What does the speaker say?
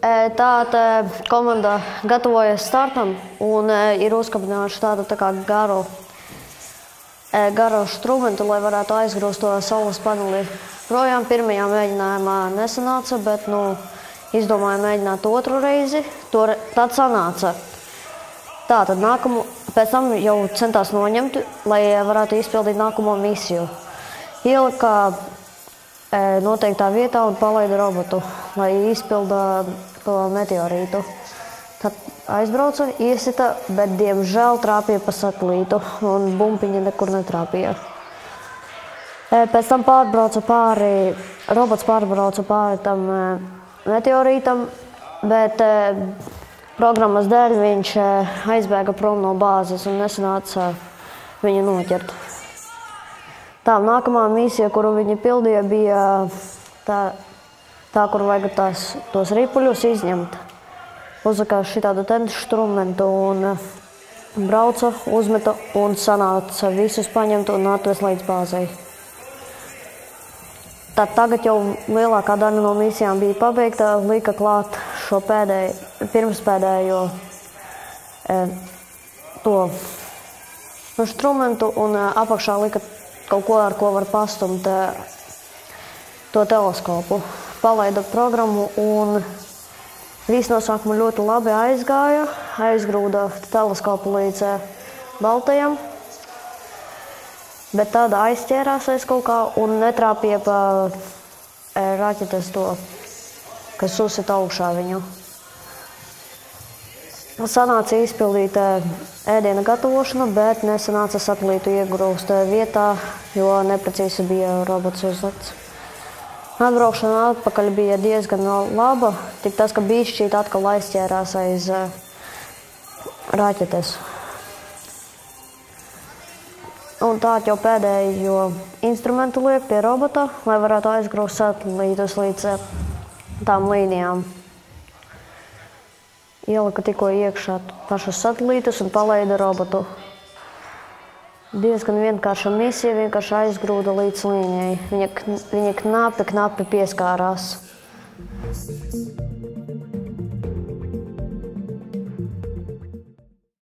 Tāda komanda gatavojas startam un ir uzkabinājuši tādu tā kā garu, garu instrumentu, lai varētu aizgrūst to saules paneli. Projām pirmajā mēģinājumā nesanāca, bet nu, izdomāju mēģināt otru reizi. To, tad sanāca. Tā tad nākamo, pēc tam jau centās noņemt, lai varētu izpildīt nākamo misiju. Ielika noteiktā vietā un palaida robotu, lai izpilda to meteorītu. Tad aizbrauca, iesita, bet diemžēl trāpīja pa satelītu un bumbiņa nekur netrāpīja. E, Pēc tam pārbrauca pāri, robots pārbrauca pāri tam e, meteorītam, bet e, programmas dēļ viņš e, aizbēga prom no bāzes un nesanāca viņu noķert. Tā nākamā misija, kuru viņi pildīja, bija tā, tā kur vajag tās, tos ripuļus izņemt. Uzlikās šitādu instrumentu un eh, brauca, uzmeta un sanāca visus paņemt un atvest līdz bāzei. Tad tagad jau lielākā daļa no misijām bija pabeigta, lika klāt šo pēdējo, pirmspēdējo e, to instrumentu un e, apakšā lika kaut ko, ar ko var pastumt to teleskopu. Palaida programmu un viss no sākuma ļoti labi aizgāja. Aizgrūda teleskopu līdz e, Baltajam. Bet tāda aizķērās aiz kaut kā un netrāpīja pa e, raķetes to, kas uzsita augšā viņu. Sanāca izpildīt e, ēdiena gatavošanu, bet nesanāca satelītu iegrūst e, vietā, jo neprecīzi bija robots uzlikts. Atbraukšana atpakaļ bija diezgan laba, tik tas, ka bišķīt atkal aizķērās aiz e, raķetes. Un tā jau pēdējo instrumentu liek pie robota, lai varētu aizgrūst satelītus līdz eh, tām līnijām. Ielika tikko iekšā pašus satelītus un palaida robotu. Diezgan vienkārša misija, vienkārši aizgrūda līdz līnijai. Viņa, viņa knapi, knapi pieskārās.